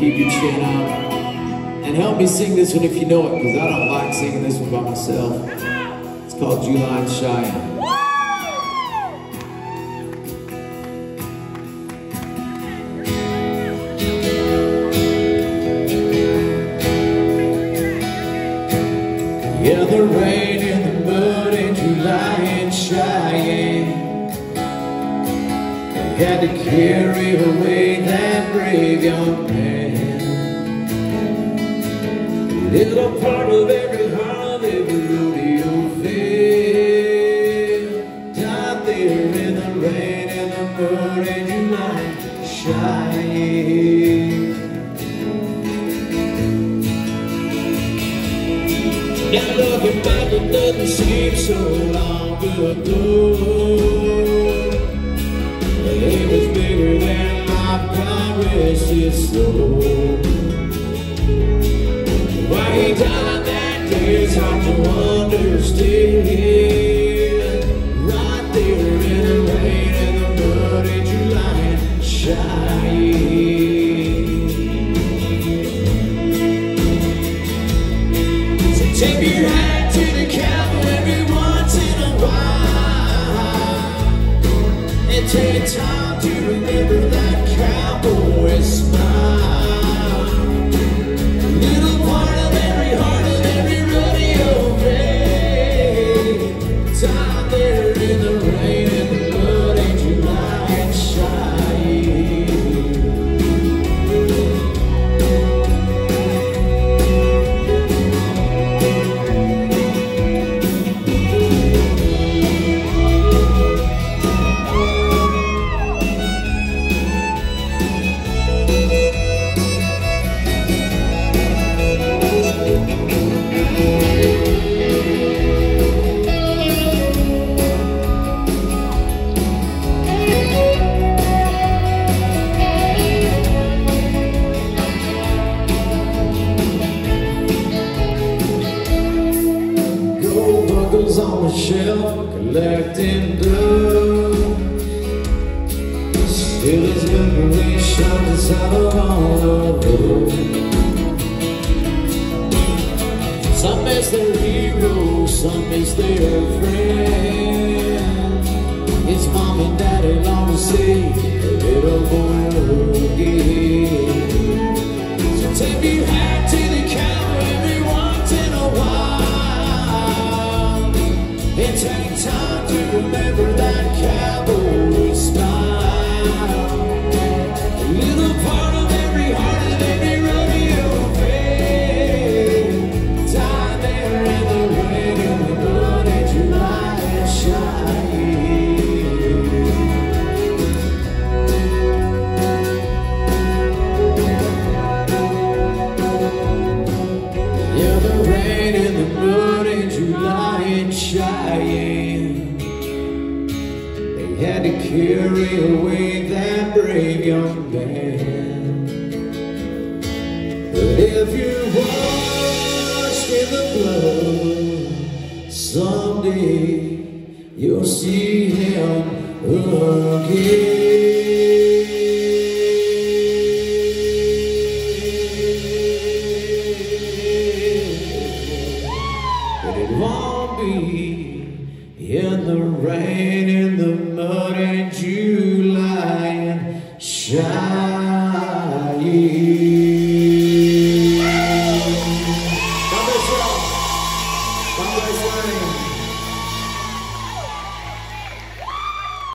keep your chin up. And help me sing this one if you know it, because I don't like singing this one by myself. It's called July in Cheyenne. Yeah, the rain and the mud in July in Cheyenne They had to carry away that brave young man Little part of every heart, every rodeo fair Died there in the rain and the mud in July in Cheyenne Now looking back, it doesn't seem so long ago. Right there in the rain the July. So take your to the cowboy every once in a while. And take time to remember that cowboy smile Buckles on the shelf, collecting blue. Still his memory shines out of all of them. Some miss their hero, some miss their friend. His mom and daddy long to see the little boy And takes time to remember had to carry away that brave young man. But if you washed in the blood, someday you'll see him again. But it won't be in the rain, in the mud, and Cheyenne.